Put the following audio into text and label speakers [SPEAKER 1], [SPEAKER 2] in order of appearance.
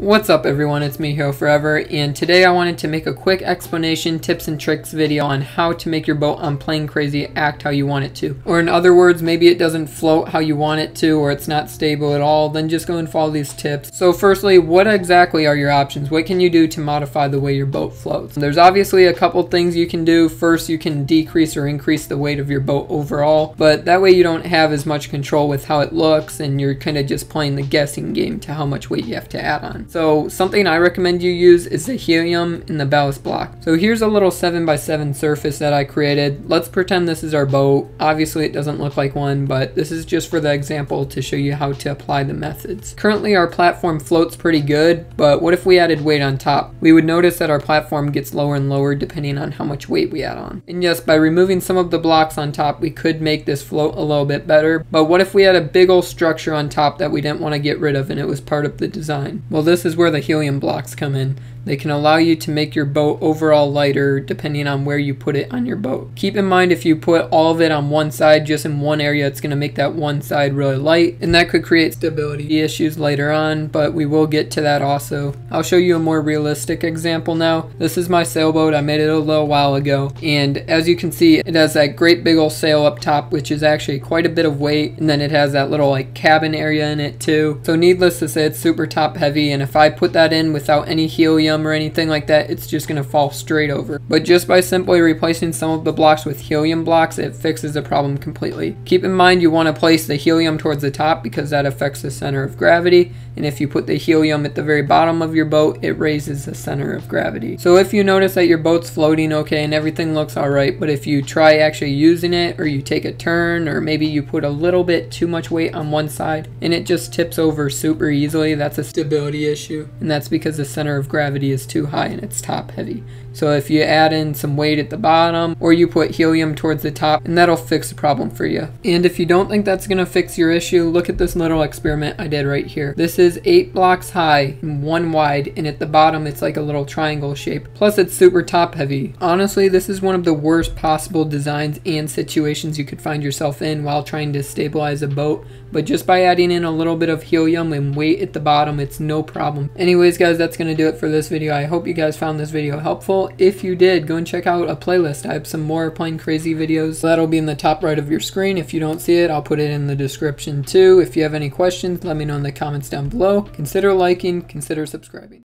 [SPEAKER 1] What's up everyone, it's me Hero Forever, and today I wanted to make a quick explanation, tips and tricks video on how to make your boat on Plane Crazy act how you want it to. Or in other words, maybe it doesn't float how you want it to, or it's not stable at all, then just go and follow these tips. So firstly, what exactly are your options? What can you do to modify the way your boat floats? There's obviously a couple things you can do. First, you can decrease or increase the weight of your boat overall, but that way you don't have as much control with how it looks, and you're kind of just playing the guessing game to how much weight you have to add on. So something I recommend you use is the helium in the ballast block. So here's a little 7x7 surface that I created. Let's pretend this is our boat. Obviously it doesn't look like one, but this is just for the example to show you how to apply the methods. Currently our platform floats pretty good, but what if we added weight on top? We would notice that our platform gets lower and lower depending on how much weight we add on. And yes, by removing some of the blocks on top, we could make this float a little bit better, but what if we had a big old structure on top that we didn't want to get rid of and it was part of the design? Well, this is where the helium blocks come in. They can allow you to make your boat overall lighter depending on where you put it on your boat. Keep in mind if you put all of it on one side, just in one area, it's going to make that one side really light, and that could create stability issues later on, but we will get to that also. I'll show you a more realistic example now. This is my sailboat. I made it a little while ago, and as you can see, it has that great big old sail up top, which is actually quite a bit of weight, and then it has that little like cabin area in it too. So needless to say, it's super top heavy, and if I put that in without any helium or anything like that, it's just going to fall straight over. But just by simply replacing some of the blocks with helium blocks, it fixes the problem completely. Keep in mind you want to place the helium towards the top because that affects the center of gravity, and if you put the helium at the very bottom of your boat, it raises the center of gravity. So if you notice that your boat's floating okay and everything looks alright, but if you try actually using it, or you take a turn, or maybe you put a little bit too much weight on one side, and it just tips over super easily, that's a stability issue, and that's because the center of gravity is too high and it's top heavy. So if you add in some weight at the bottom or you put helium towards the top and that'll fix the problem for you. And if you don't think that's going to fix your issue, look at this little experiment I did right here. This is 8 blocks high and 1 wide and at the bottom it's like a little triangle shape. Plus it's super top heavy. Honestly this is one of the worst possible designs and situations you could find yourself in while trying to stabilize a boat. But just by adding in a little bit of helium and weight at the bottom it's no problem. Anyways guys that's going to do it for this video. I hope you guys found this video helpful if you did, go and check out a playlist. I have some more Plane Crazy videos. That'll be in the top right of your screen. If you don't see it, I'll put it in the description too. If you have any questions, let me know in the comments down below. Consider liking, consider subscribing.